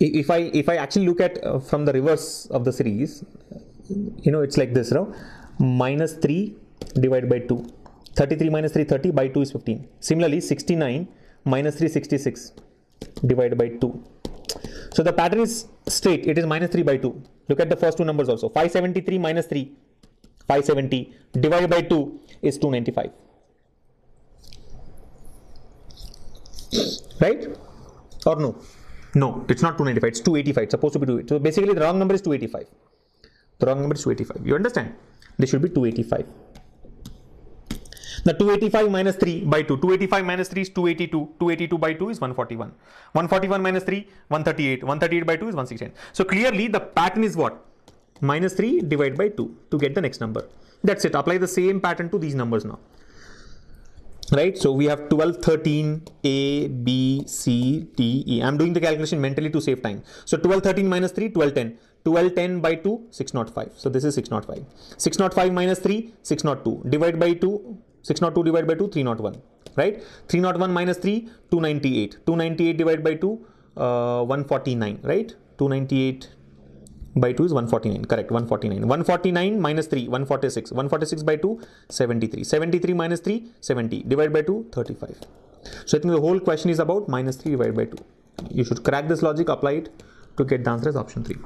If I if I actually look at uh, from the reverse of the series, you know, it's like this, now minus 3 divided by 2. 33 minus 3, 30 by 2 is 15. Similarly, 69 minus 3, 66 divided by 2. So the pattern is straight, it is minus 3 by 2. Look at the first two numbers also. 573 minus 3, 570 divided by 2 is 295. Right? Or no? No, it's not 295, it's 285. It's supposed to be 2. So basically, the wrong number is 285. The wrong number is 285. You understand? This should be 285. Now 285 minus 3 by 2. 285 minus 3 is 282. 282 by 2 is 141. 141 minus 3, 138. 138 by 2 is 169. So clearly the pattern is what? Minus 3 divided by 2 to get the next number. That's it. Apply the same pattern to these numbers now. Right? So we have 12, 13, A, B, C, D, E. I'm doing the calculation mentally to save time. So 12, 13 minus 3, 12, 10. 12, 10 by 2, 605. So this is 605. 605 minus 3, 602. Divide by 2, 602 divided by 2, 301. Right? 301 minus 3, 298. 298 divided by 2, uh, 149. Right? 298 by 2 is 149 correct 149 149 minus 3 146 146 by 2 73 73 minus 3 70 divided by 2 35 so i think the whole question is about minus 3 divided by 2 you should crack this logic apply it to get the answer as option 3